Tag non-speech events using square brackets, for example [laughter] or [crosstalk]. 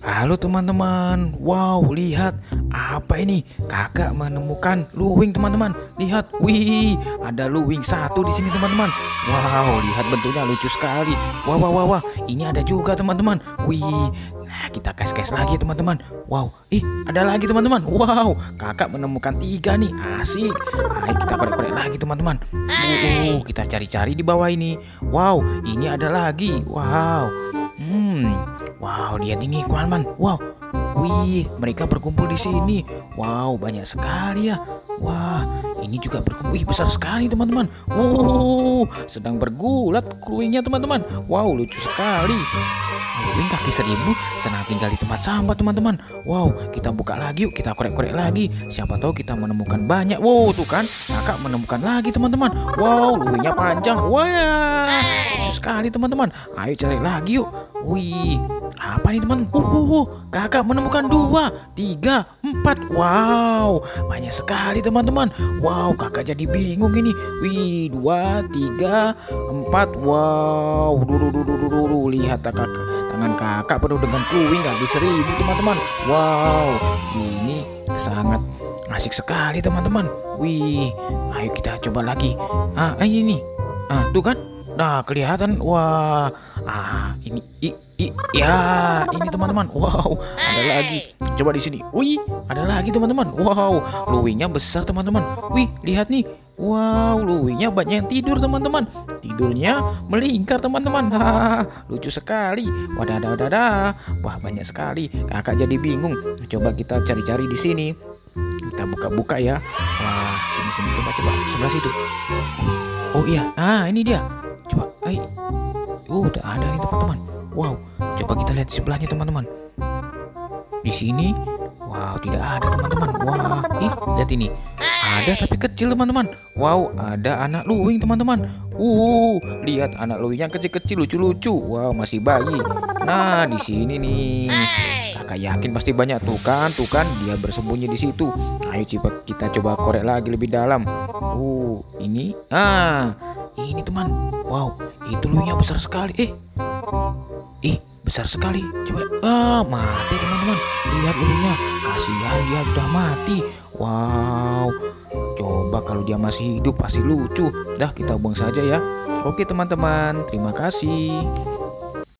Halo teman-teman, wow lihat apa ini? Kakak menemukan luwing teman-teman. Lihat, wih ada luwing satu di sini teman-teman. Wow lihat bentuknya lucu sekali. Wah wah wah wah, ini ada juga teman-teman. Wih, nah kita kes-kes lagi teman-teman. Wow, ih ada lagi teman-teman. Wow, kakak menemukan tiga nih, asik. Ayo kita korek-korek lagi teman-teman. Uh, kita cari-cari di bawah ini. Wow, ini ada lagi. Wow. Hmm, wow, lihat ini teman-teman. Wow, wih, mereka berkumpul di sini. Wow, banyak sekali ya. Wah, ini juga berkumpul. Wih, besar sekali teman-teman. Wow, sedang bergulat kluingnya teman-teman. Wow, lucu sekali. Luwing kaki seribu senang tinggal di tempat sampah teman-teman. Wow, kita buka lagi yuk, kita korek-korek lagi. Siapa tahu kita menemukan banyak. Wow, tuh kan, kakak menemukan lagi teman-teman. Wow, luwingnya panjang. Wah, lucu sekali teman-teman. Ayo cari lagi yuk. Wih, apa nih teman? Uh, uh, uh, kakak menemukan dua, tiga, empat. Wow, banyak sekali teman-teman. Wow, kakak jadi bingung ini. Wih, dua, tiga, empat. Wow, dulu, dulu, dulu, dulu. Lihat kakak, tangan kakak penuh dengan kluwing kaki seribu teman-teman. Wow, ini sangat asik sekali teman-teman. Wih, ayo kita coba lagi. Ah, ini nih. Ah, tuh kan? Nah, kelihatan. Wah. Ah, ini i, i, ya, ini teman-teman. Wow, ada lagi. Coba di sini. Wih, ada lagi teman-teman. Wow, luwingnya besar teman-teman. Wih, lihat nih. Wow, luwingnya banyak yang tidur teman-teman. Tidurnya melingkar teman-teman. [laughs] Lucu sekali. Wadah, wadah, wadah. Wah, banyak sekali. Kakak jadi bingung. Coba kita cari-cari di sini. Kita buka-buka ya. Wah, sini sini coba coba sebelah situ. Oh iya, ah ini dia. Ay. Oh, udah ada nih teman-teman. Wow, coba kita lihat di sebelahnya teman-teman. Di sini, wow tidak ada teman-teman. Wah, ih lihat ini. Ada tapi kecil teman-teman. Wow, ada anak luwing teman-teman. Uh, lihat anak luwingnya kecil-kecil lucu-lucu. Wow, masih bayi. Nah, di sini nih. Kakak yakin pasti banyak tuh kan, tuh kan dia bersembunyi di situ. Ayo coba kita coba korek lagi lebih dalam. Uh, ini. Ah, ini teman. Wow, itu luwingnya besar sekali. Eh, ih besar sekali. Coba, ah mati teman-teman. Lihat luwingnya. Kasihan dia sudah mati. Wow. Coba kalau dia masih hidup pasti lucu. Dah kita buang saja ya. Oke teman-teman, terima kasih.